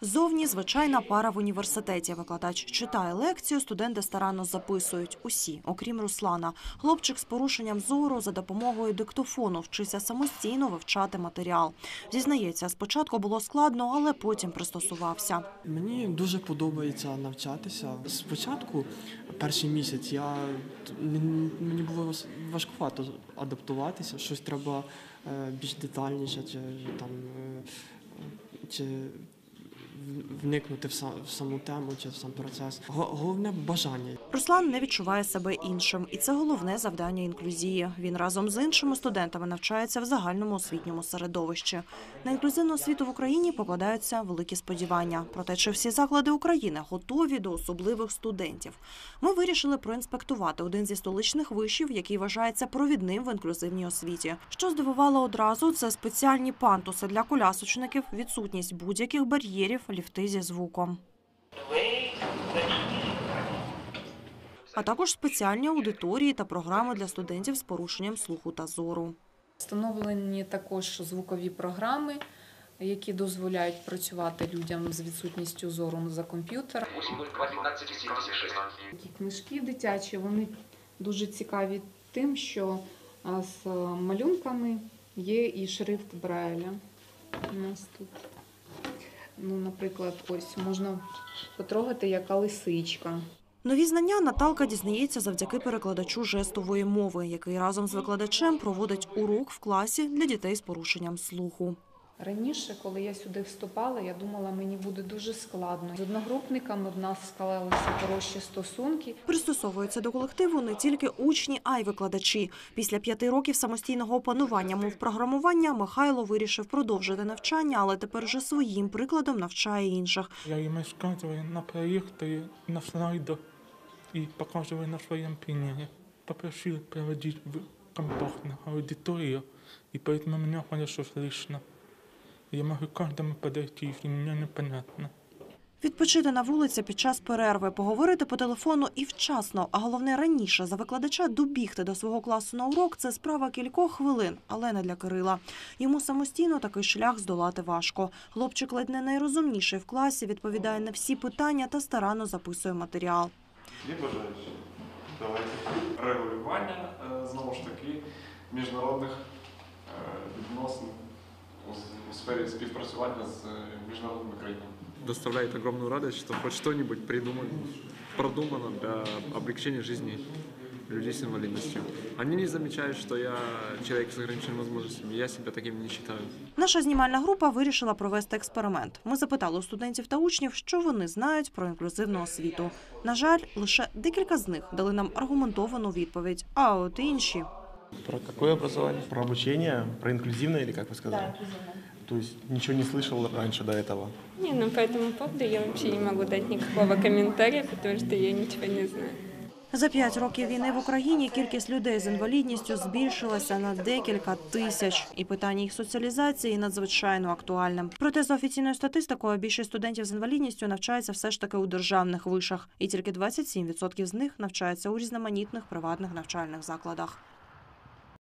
Зовні звичайна пара в університеті. Викладач читає лекцію, студенти старанно записують. Усі, окрім Руслана. Хлопчик з порушенням зору за допомогою диктофону вчиться самостійно вивчати матеріал. Зізнається, спочатку було складно, але потім пристосувався. Мені дуже подобається навчатися. Спочатку, перший місяць, я мені було важкувато адаптуватися. Щось треба е, більш детальніше, чи там е, чи вникнути в сам в саму тему, чи в сам процес. Го- Головне бажання. Руслан не відчуває себе іншим, і це головне завдання інклюзії. Він разом з іншими студентами навчається в загальному освітньому середовищі. На інклюзивну освіту в Україні покладаються великі сподівання. Проте, чи всі заклади України готові до особливих студентів? Ми вирішили проінспектувати один зі столичних вишів, який вважається провідним в інклюзивній освіті. Що здивувало одразу, це спеціальні пантуси для колясочників, відсутність будь-яких бар'єрів, ліфти зі звуком. а також спеціальні аудиторії та програми для студентів з порушенням слуху та зору. Встановлені також звукові програми, які дозволяють працювати людям з відсутністю зору за. 8021576. Такі книжки дитячі вони дуже цікаві тим, що з малюнками є і шрифт Брайля. У нас тут, ну, наприклад, ось можна потрогати, яка лисичка. Нові знання Наталка дізнається завдяки перекладачу жестової мови, який разом з викладачем проводить урок в класі для дітей з порушенням слуху. Раніше, коли я сюди вступала, я думала, мені буде дуже складно. З одногрупниками в нас склалися хороші стосунки. Пристосовуються до колективу не тільки учні, а й викладачі. Після п'яти років самостійного опанування мов програмування Михайло вирішив продовжити навчання, але тепер вже своїм прикладом навчає інших. Я им рассказываю на проекторе, на слайдах и показываю на своем примере. Попросил проводить в компактную аудиторию, и поэтому меня хорошо слышно. Я могу к каждому подойти, если мне непонятно. Відпочити на вулиці під час перерви, поговорити по телефону і вчасно, а головне раніше за викладача добігти до свого класу на урок це справа кількох хвилин, але не для Кирила. Йому самостійно такий шлях здолати важко. Хлопчик ледь не найрозумніший в класі, відповідає на всі питання та старанно записує матеріал. Є бажаючі? Давайте. Регулювання, е, знову ж таки, міжнародних е, відносин у сфері співпрацювання з е, міжнародними країнами. доставляет огромную радость, что хоть что-нибудь придумано, продумано для облегчения жизни людей с инвалидностью. Они не замечают, что я человек с ограниченными возможностями, я себя таким не считаю. Наша знімальна група вирішила провести експеримент. Ми запитали у студентів та учнів, що вони знають про інклюзивну освіту. На жаль, лише декілька з них дали нам аргументовану відповідь. А от інші Про какое образование? Про обучение, про инклюзивное или как вы сказали? Да, инклюзивное. То есть ничего не слышал раньше до этого? Не, ну по этому поводу я вообще не могу дать никакого комментария, потому что я ничего не знаю. За п'ять років війни в Україні кількість людей з інвалідністю збільшилася на декілька тисяч, і питання їх соціалізації надзвичайно актуальне. Проте за офіційною статистикою більшість студентів з інвалідністю навчаються все ж таки у державних вишах, і тільки 27% з них навчаються у різноманітних приватних навчальних закладах.